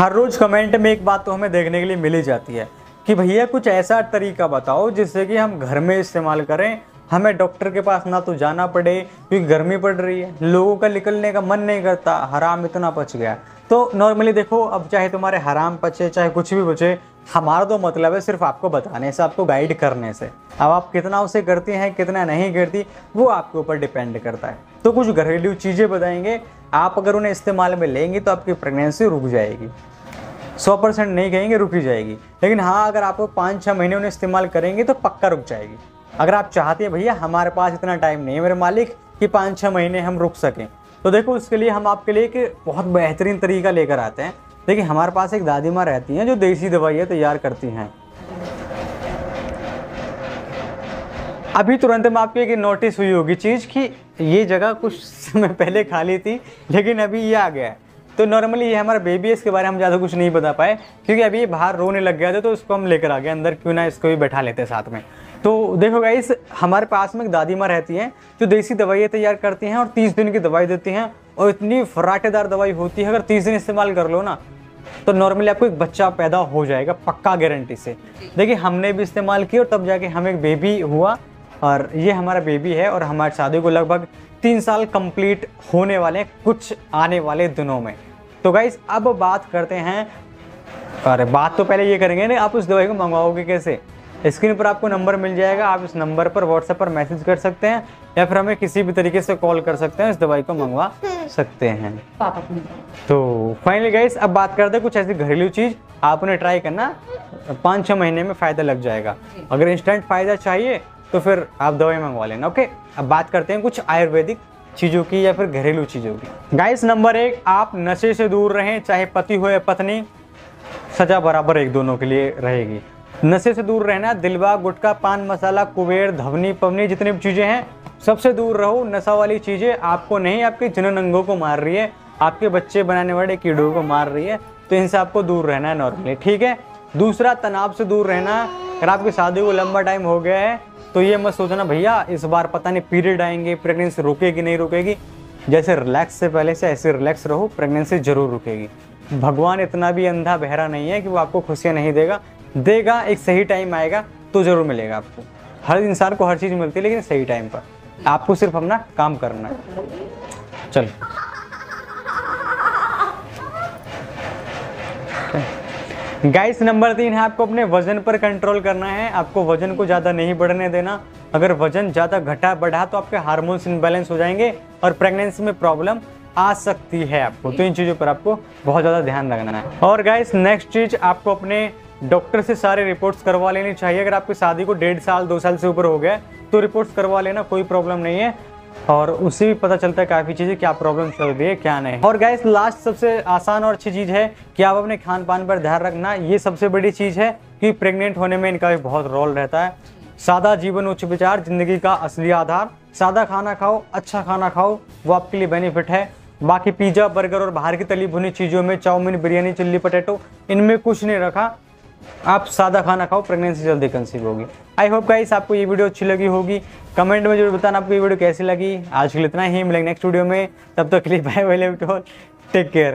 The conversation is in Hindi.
हर रोज कमेंट में एक बात तो हमें देखने के लिए मिली जाती है कि भैया कुछ ऐसा तरीका बताओ जिससे कि हम घर में इस्तेमाल करें, हमें डॉक्टर के पास ना तो जाना पड़े, क्योंकि गर्मी पड़ रही है, लोगों का निकलने का मन नहीं करता, हराम इतना पच गया। तो नॉर्मली देखो, अब चाहे तुम्हारे हराम पचे, चाहे कुछ भी बचे हमारा तो मतलब है सिर्फ़ आपको बताने से, आपको गाइड करने से। अब आप कितना उसे करती हैं, कितना नहीं करती, वो आपके ऊपर डिपेंड करता है। तो कुछ घरेलू चीज़ें बताएँगे। आप अगर उन्हें इस्तेमाल में लेंगे तो आपकी प्रेगनेंसी रुक जाएगी। सौ परसेंट नहीं कहेंगे, रुक ही जाएगी। लेकिन हाँ अगर आप पाँच छः महीने उन्हें इस्तेमाल करेंगे तो पक्का रुक जाएगी। अगर आप चाहते हैं, भैया, हमारे पास इतना टाइम नहीं है मेरे मालिक, कि पाँच छः महीने हम रुक सकें। तो देखो, उसके लिए हम आपके लिए एक बहुत बेहतरीन तरीका लेकर आते हैं। देखिए, हमारे पास एक दादी माँ रहती हैं जो देसी दवाइयाँ तैयार करती हैं। अभी तुरंत में आपकी एक नोटिस हुई होगी चीज़ कि ये जगह कुछ समय पहले खाली थी, लेकिन अभी ये आ गया है। तो नॉर्मली ये हमारा बेबी है, इसके बारे में हम ज़्यादा कुछ नहीं बता पाए, क्योंकि अभी ये बाहर रोने लग गया था तो उसको हम लेकर आ गए, अंदर क्यों ना इसको भी बैठा लेते साथ में। तो देखो गाइस हमारे पास में एक दादी माँ रहती हैं, जो देसी दवाइयाँ तैयार करती हैं और तीस दिन की दवाई देती हैं और इतनी फराटेदार दवाई होती है अगर तीस दिन इस्तेमाल कर लो ना तो नॉर्मली आपको एक बच्चा पैदा हो जाएगा पक्का गारंटी से। देखिए हमने भी इस्तेमाल किया और तब जाके हमें एक बेबी हुआ और ये हमारा बेबी है और हमारे शादी को लगभग तीन साल कंप्लीट होने वाले हैं कुछ आने वाले दिनों में। तो गाइज़ अब बात करते हैं अरे बात तो पहले ये करेंगे ना आप उस दवाई को मंगवाओगे कैसे? स्क्रीन पर आपको नंबर मिल जाएगा आप इस नंबर पर व्हाट्सएप पर मैसेज कर सकते हैं या फिर हमें किसी भी तरीके से कॉल कर सकते हैं इस दवाई को मंगवा सकते हैं। तो फाइनली गाइस अब बात करते हैं कुछ ऐसी घरेलू चीज़ आप उन्हें ट्राई करना पाँच छः महीने में फ़ायदा लग जाएगा। अगर इंस्टेंट फ़ायदा चाहिए तो फिर आप दवाई मंगवा लेना ओके अब बात करते हैं कुछ आयुर्वेदिक चीज़ों की या फिर घरेलू चीज़ों की। गाइस नंबर एक आप नशे से दूर रहें चाहे पति हो या पत्नी सजा बराबर एक दोनों के लिए रहेगी। नशे से दूर रहना, दिलवा, गुटखा, पान, मसाला, कुबेर, धवनी, पवनी, जितनी भी चीज़ें हैं, सबसे दूर रहो। नशा वाली चीज़ें आपको नहीं, आपके जनन अंगों को मार रही है। आपके बच्चे बनाने वाले कीड़ों को मार रही है। तो इनसे आपको दूर रहना है नॉर्मली ठीक है? दूसरा, तनाव से दूर रहना। अगर आपकी शादी को लंबा टाइम हो गया है तो ये मत सोचना, भैया, इस बार पता नहीं पीरियड आएँगे प्रेगनेंसी रुकेगी, नहीं रुकेगी। जैसे रिलैक्स से पहले से ऐसे रिलैक्स रहो प्रेगनेंसी ज़रूर रुकेगी। भगवान इतना भी अंधा, बहरा नहीं है कि वो आपको खुशियाँ नहीं देगा। देगा, एक सही टाइम आएगा तो ज़रूर मिलेगा आपको। हर इंसान को हर चीज़ मिलती है, लेकिन सही टाइम पर। आपको सिर्फ़ अपना काम करना है। चल। गाइस नंबर तीन है आपको अपने वज़न पर कंट्रोल करना है। आपको वज़न को ज़्यादा नहीं बढ़ने देना। अगर वज़न ज़्यादा घटा बढ़ा तो आपके हार्मोन्स इनबैलेंस हो जाएँगे और प्रेगनेंसी में प्रॉब्लम आ सकती है आपको। तो इन चीज़ों पर आपको बहुत ज़्यादा ध्यान रखना है। और गाइस नेक्स्ट चीज़ आपको अपने डॉक्टर से सारे रिपोर्ट्स करवा लेने चाहिए। अगर आपकी शादी को डेढ़ साल, दो साल से ऊपर हो गया तो रिपोर्ट्स करवा लेना, कोई प्रॉब्लम नहीं है। और उससे भी पता चलता है काफ़ी चीज़ें, क्या प्रॉब्लम चल रही है, क्या नहीं। और गैस लास्ट सबसे आसान और अच्छी चीज़ है कि आप अपने खान पान पर ध्यान रखना। ये सबसे बड़ी चीज़ है कि प्रेग्नेंट होने में इनका भी बहुत रोल रहता है। सादा जीवन, उच्च विचार, ज़िंदगी का असली आधार। सादा खाना खाओ अच्छा खाना खाओ, वो आपके लिए बेनिफिट है। बाकी पिज़्ज़ा बर्गर और बाहर की तली भुनी चीज़ों में चाउमीन, बिरयानी, चिल्ली पटेटो इनमें कुछ नहीं रखा। आप सादा खाना खाओ प्रेगनेंसी जल्दी कंसीव होगी। आई होप गाइस आपको ये वीडियो अच्छी लगी होगी। कमेंट में ज़रूर बताना आपको ये वीडियो कैसी लगी। आज के लिए इतना ही, मिलेंगे नेक्स्ट वीडियो में। तब तक के लिए बाय बाय टेक केयर